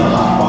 的话。